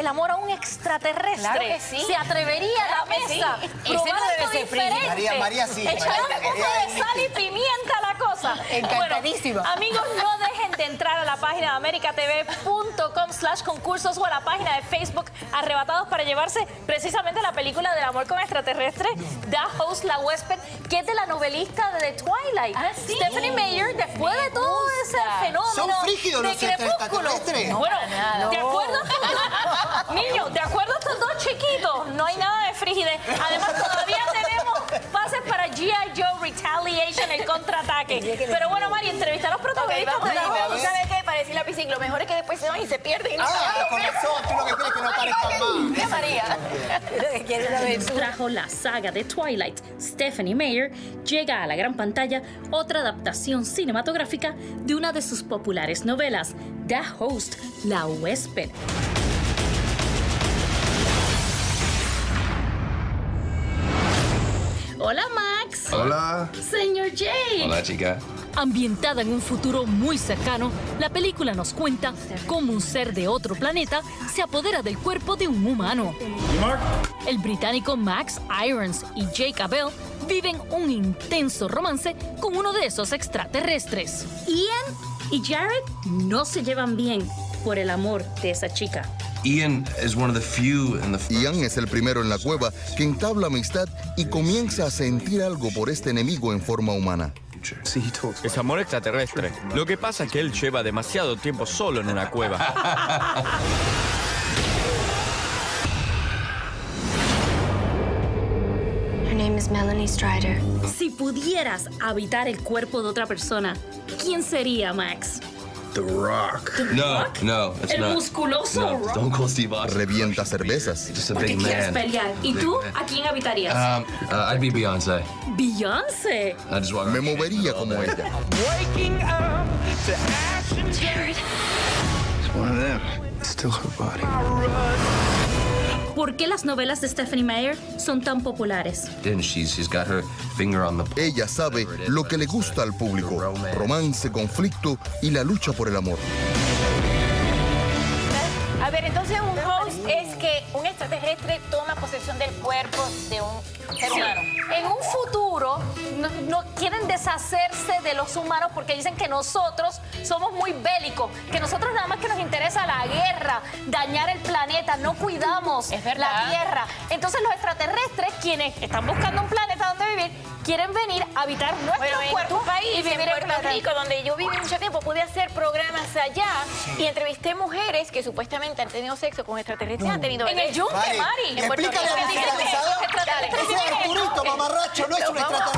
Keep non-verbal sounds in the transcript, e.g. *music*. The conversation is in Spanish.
el amor a un extraterrestre? Claro que sí. ¿Se atrevería a la mesa? sí. probar no algo diferente? María, María sí. Echarle María, un poco de sal y pimienta a la cosa. *laughs* Encantadísima. Bueno, amigos, no *laughs* dejen de entrar a la página de americatv.com slash concursos o a la página de Facebook Arrebatados para llevarse precisamente la película del amor con extraterrestre, The Host, la huésped, que es de la novelista de The Twilight. Ah, ¿sí? Stephanie Meyer, después de todo ese fenómeno ¿Son frígidos de los crepúsculo. extraterrestres? bueno, para nada. No hay nada de frigidez. Además, todavía tenemos pases para G.I. Joe Retaliation, el contraataque. Pero bueno, Mari, entrevista a los protagonistas vamos ver. Host. ¿Sabes qué? Para decir la piscina, lo mejor es que después se van y se pierden. y no Ah, con lo que- razón, tú lo que quieres es que no aparezcan más. ¿Qué María? trajo la saga de Twilight, Stephanie Meyer, llega a la gran pantalla otra adaptación cinematográfica de una de sus populares novelas, The Host, La huésped. Hola Max. Hola. Señor Jake. Hola, chica. Ambientada en un futuro muy cercano, la película nos cuenta cómo un ser de otro planeta se apodera del cuerpo de un humano. El británico Max Irons y Jake Abel viven un intenso romance con uno de esos extraterrestres. Ian y Jared no se llevan bien por el amor de esa chica. Ian is one of the few in the Ian es el primero en la cueva que entabla amistad y comienza a sentir algo por este enemigo en forma humana. Es amor extraterrestre. Lo que pasa es que él lleva demasiado tiempo solo en la cueva. Her name is Melanie Strider. Si pudieras habitar el cuerpo de otra persona, ¿quién sería Max? The Rock. No, no, it's El not. musculoso No, Rock. Stone Cold Steve Austin. Revienta cervezas. Just a Porque big quieres man. pelear. ¿Y Big tú? man. ¿A quién habitarías? Um, uh, I'd be Beyonce. Beyoncé. I just walk Me around movería all como day. ella. It's one of them. It's still her body. ¿Por qué las novelas de Stephanie Meyer son tan populares? Ella sabe lo que le gusta al público. Romance, conflicto y la lucha por el amor. A ver, entonces un host es que un extraterrestre toma posesión del cuerpo de un ser humano. En un futuro no, no quieren deshacerse de los humanos porque dicen que nosotros somos muy bélicos, que nosotros nada más que nos interesa la guerra, dañar el planeta, no cuidamos la tierra. Entonces los extraterrestres, quienes están buscando un planeta donde vivir, quieren venir a habitar nuestro bueno, cuerpo tu país, y vivir en Puerto en Rico, donde yo viví mucho tiempo, pude hacer programas allá y entrevisté mujeres que supuestamente han tenido sexo con extraterrestres, no. han tenido En el yunque, Mari. Mari. En explícale a mis extraterrestres. Ese Arturito, mamarracho, no es un extraterrestre.